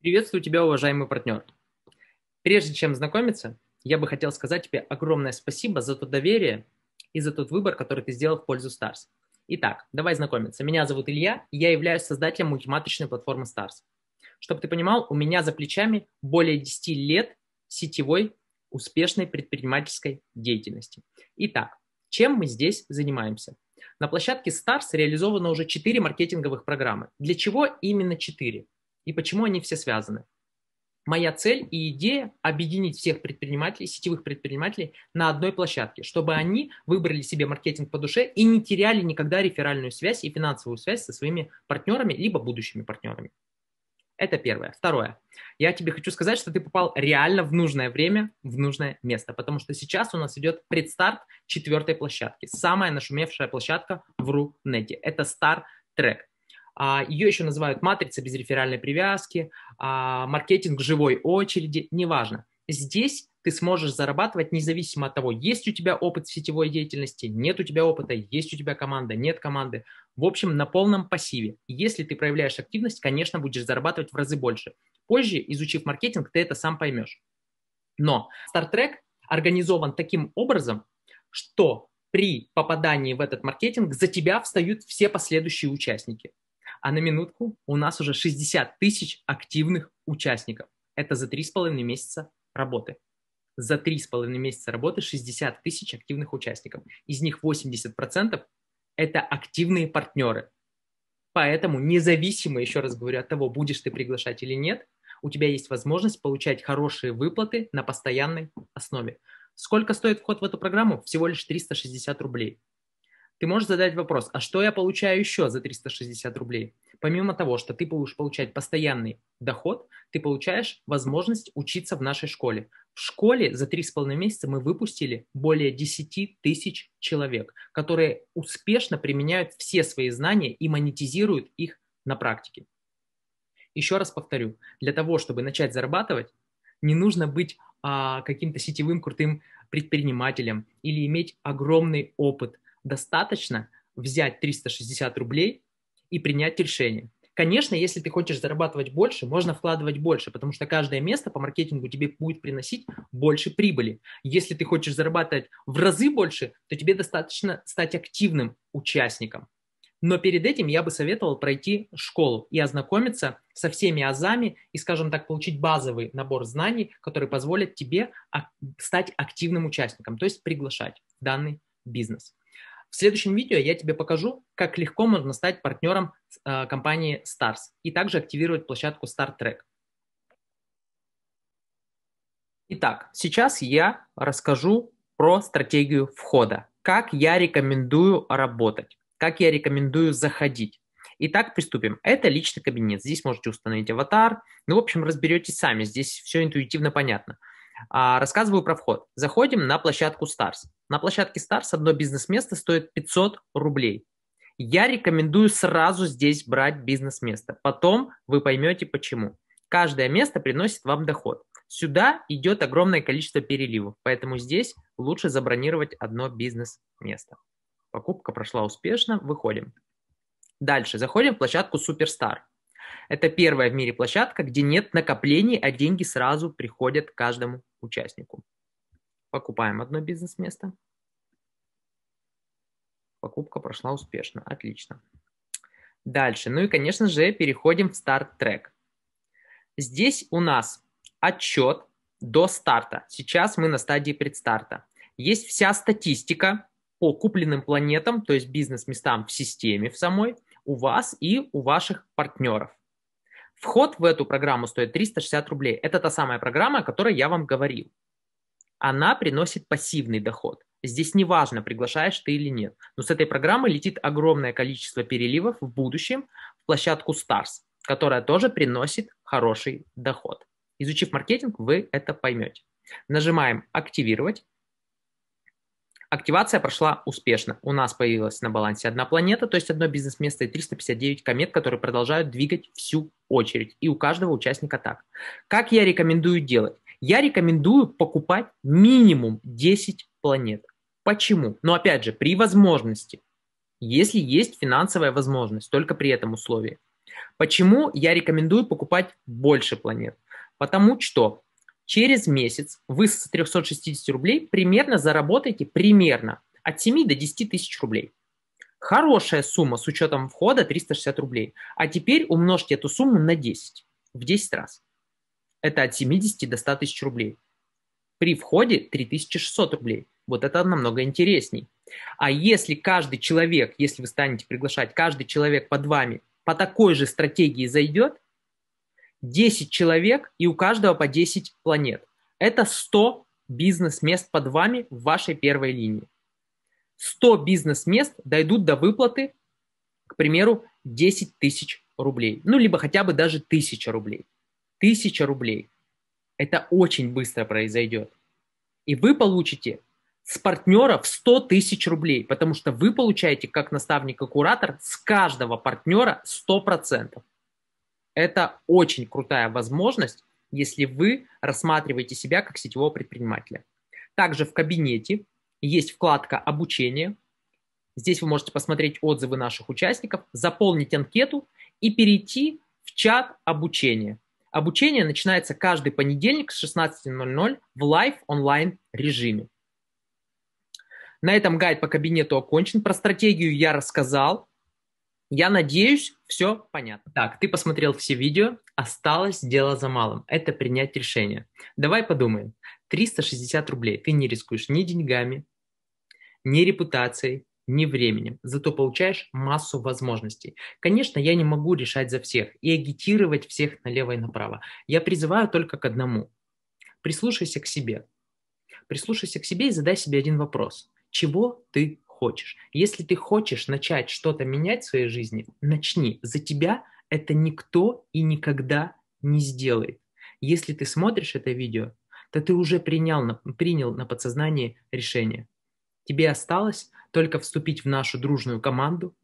Приветствую тебя, уважаемый партнер. Прежде чем знакомиться, я бы хотел сказать тебе огромное спасибо за то доверие и за тот выбор, который ты сделал в пользу Stars. Итак, давай знакомиться. Меня зовут Илья, и я являюсь создателем мультиматричной платформы Stars. Чтобы ты понимал, у меня за плечами более 10 лет сетевой успешной предпринимательской деятельности. Итак, чем мы здесь занимаемся? На площадке Stars реализовано уже 4 маркетинговых программы. Для чего именно 4? И почему они все связаны. Моя цель и идея – объединить всех предпринимателей, сетевых предпринимателей на одной площадке, чтобы они выбрали себе маркетинг по душе и не теряли никогда реферальную связь и финансовую связь со своими партнерами, либо будущими партнерами. Это первое. Второе. Я тебе хочу сказать, что ты попал реально в нужное время, в нужное место, потому что сейчас у нас идет предстарт четвертой площадки. Самая нашумевшая площадка в Рунете. Это Star Track. А, Ее еще называют матрица без реферальной привязки, а, маркетинг живой очереди, неважно. Здесь ты сможешь зарабатывать независимо от того, есть у тебя опыт сетевой деятельности, нет у тебя опыта, есть у тебя команда, нет команды. В общем, на полном пассиве. Если ты проявляешь активность, конечно, будешь зарабатывать в разы больше. Позже, изучив маркетинг, ты это сам поймешь. Но StarTrack организован таким образом, что при попадании в этот маркетинг за тебя встают все последующие участники. А на минутку у нас уже 60 тысяч активных участников. Это за 3,5 месяца работы. За 3,5 месяца работы 60 тысяч активных участников. Из них 80% это активные партнеры. Поэтому независимо, еще раз говорю, от того, будешь ты приглашать или нет, у тебя есть возможность получать хорошие выплаты на постоянной основе. Сколько стоит вход в эту программу? Всего лишь 360 рублей ты можешь задать вопрос, а что я получаю еще за 360 рублей? Помимо того, что ты будешь получать постоянный доход, ты получаешь возможность учиться в нашей школе. В школе за 3,5 месяца мы выпустили более 10 тысяч человек, которые успешно применяют все свои знания и монетизируют их на практике. Еще раз повторю, для того, чтобы начать зарабатывать, не нужно быть а, каким-то сетевым крутым предпринимателем или иметь огромный опыт – достаточно взять 360 рублей и принять решение. Конечно, если ты хочешь зарабатывать больше, можно вкладывать больше, потому что каждое место по маркетингу тебе будет приносить больше прибыли. Если ты хочешь зарабатывать в разы больше, то тебе достаточно стать активным участником. Но перед этим я бы советовал пройти школу и ознакомиться со всеми азами и, скажем так, получить базовый набор знаний, который позволит тебе стать активным участником, то есть приглашать данный бизнес. В следующем видео я тебе покажу, как легко можно стать партнером э, компании Stars и также активировать площадку Start Track. Итак, сейчас я расскажу про стратегию входа, как я рекомендую работать, как я рекомендую заходить. Итак, приступим. Это личный кабинет. Здесь можете установить аватар. Ну, в общем, разберетесь сами. Здесь все интуитивно понятно. А, рассказываю про вход. Заходим на площадку Stars. На площадке Stars одно бизнес-место стоит 500 рублей. Я рекомендую сразу здесь брать бизнес-место. Потом вы поймете почему. Каждое место приносит вам доход. Сюда идет огромное количество переливов, поэтому здесь лучше забронировать одно бизнес-место. Покупка прошла успешно, выходим. Дальше заходим в площадку Superstar. Это первая в мире площадка, где нет накоплений, а деньги сразу приходят каждому участнику. Покупаем одно бизнес-место. Покупка прошла успешно. Отлично. Дальше. Ну и, конечно же, переходим в старт-трек. Здесь у нас отчет до старта. Сейчас мы на стадии предстарта. Есть вся статистика по купленным планетам, то есть бизнес-местам в системе в самой, у вас и у ваших партнеров. Вход в эту программу стоит 360 рублей. Это та самая программа, о которой я вам говорил. Она приносит пассивный доход. Здесь не важно, приглашаешь ты или нет. Но с этой программы летит огромное количество переливов в будущем в площадку Stars, которая тоже приносит хороший доход. Изучив маркетинг, вы это поймете. Нажимаем «Активировать». Активация прошла успешно. У нас появилась на балансе одна планета, то есть одно бизнес-место и 359 комет, которые продолжают двигать всю очередь. И у каждого участника так. Как я рекомендую делать? Я рекомендую покупать минимум 10 планет. Почему? Но опять же, при возможности. Если есть финансовая возможность, только при этом условии. Почему я рекомендую покупать больше планет? Потому что через месяц вы с 360 рублей примерно заработаете примерно от 7 до 10 тысяч рублей. Хорошая сумма с учетом входа 360 рублей. А теперь умножьте эту сумму на 10, в 10 раз. Это от 70 до 100 тысяч рублей. При входе 3600 рублей. Вот это намного интересней. А если каждый человек, если вы станете приглашать, каждый человек под вами по такой же стратегии зайдет, 10 человек и у каждого по 10 планет. Это 100 бизнес-мест под вами в вашей первой линии. 100 бизнес-мест дойдут до выплаты, к примеру, 10 тысяч рублей. Ну, либо хотя бы даже 1000 рублей. 1000 рублей. Это очень быстро произойдет. И вы получите с партнеров 100 тысяч рублей, потому что вы получаете как наставник и куратор с каждого партнера 100%. Это очень крутая возможность, если вы рассматриваете себя как сетевого предпринимателя. Также в кабинете есть вкладка «Обучение». Здесь вы можете посмотреть отзывы наших участников, заполнить анкету и перейти в чат обучения. Обучение начинается каждый понедельник с 16.00 в live онлайн режиме. На этом гайд по кабинету окончен. Про стратегию я рассказал. Я надеюсь, все понятно. Так, ты посмотрел все видео, осталось дело за малым. Это принять решение. Давай подумаем. 360 рублей. Ты не рискуешь ни деньгами, ни репутацией, ни временем. Зато получаешь массу возможностей. Конечно, я не могу решать за всех и агитировать всех налево и направо. Я призываю только к одному. Прислушайся к себе. Прислушайся к себе и задай себе один вопрос. Чего ты хочешь? Если ты хочешь начать что-то менять в своей жизни, начни. За тебя это никто и никогда не сделает. Если ты смотришь это видео, то ты уже принял, принял на подсознание решение. Тебе осталось только вступить в нашу дружную команду.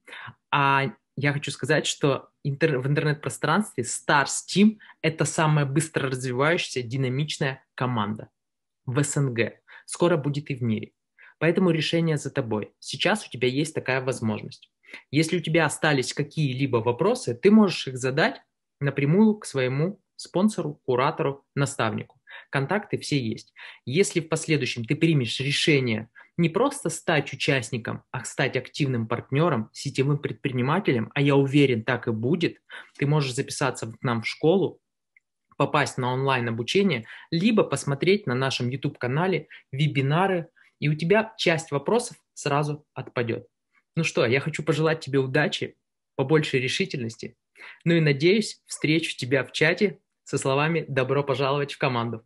А я хочу сказать, что интер- в интернет-пространстве Stars Team – это самая быстро развивающаяся динамичная команда в СНГ. Скоро будет и в мире. Поэтому решение за тобой. Сейчас у тебя есть такая возможность. Если у тебя остались какие-либо вопросы, ты можешь их задать напрямую к своему спонсору, куратору, наставнику. Контакты все есть. Если в последующем ты примешь решение не просто стать участником, а стать активным партнером, сетевым предпринимателем, а я уверен, так и будет, ты можешь записаться к нам в школу, попасть на онлайн обучение, либо посмотреть на нашем YouTube-канале вебинары, и у тебя часть вопросов сразу отпадет. Ну что, я хочу пожелать тебе удачи, побольше решительности, ну и надеюсь, встречу тебя в чате со словами «Добро пожаловать в команду».